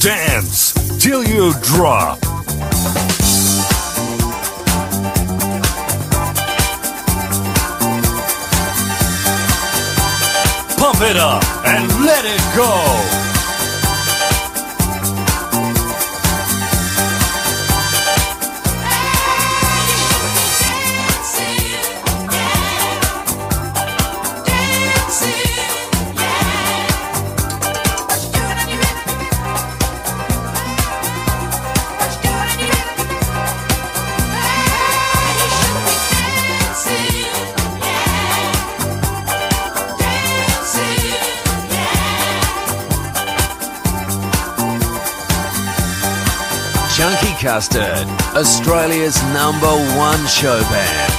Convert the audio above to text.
Dance till you drop. Pump it up and let it go. Chunky Custard, Australia's number one show band.